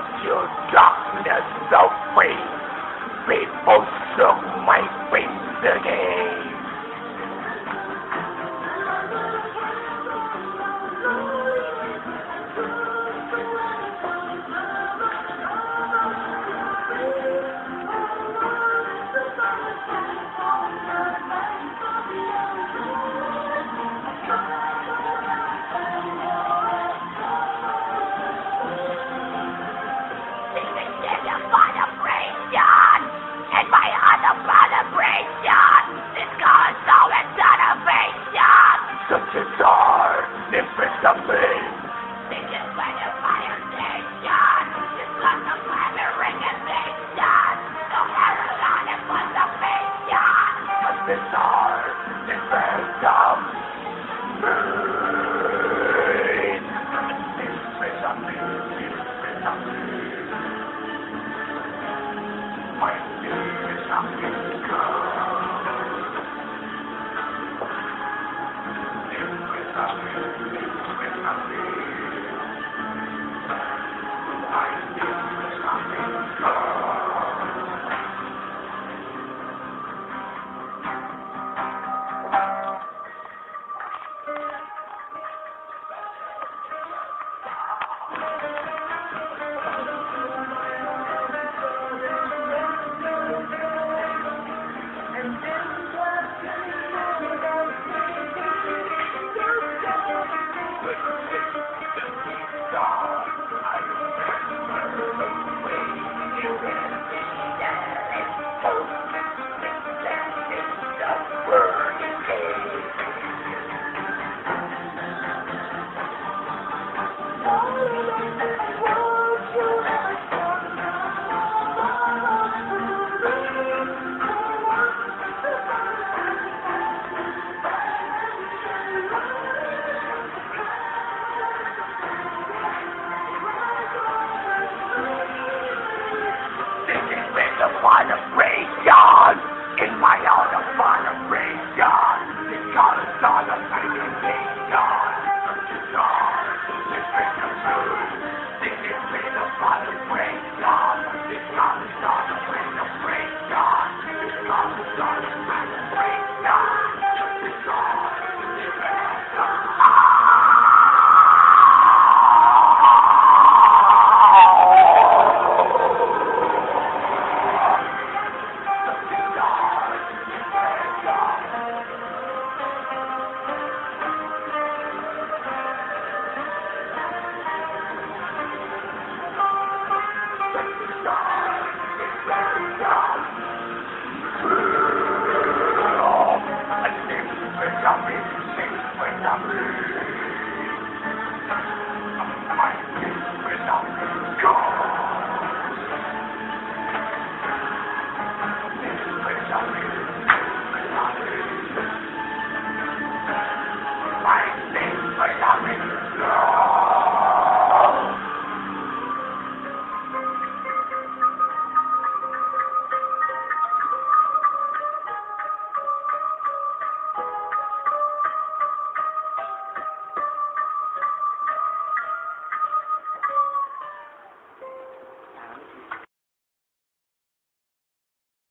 Put your darkness away. People saw my face again. something. Thank you. dollar figure they got.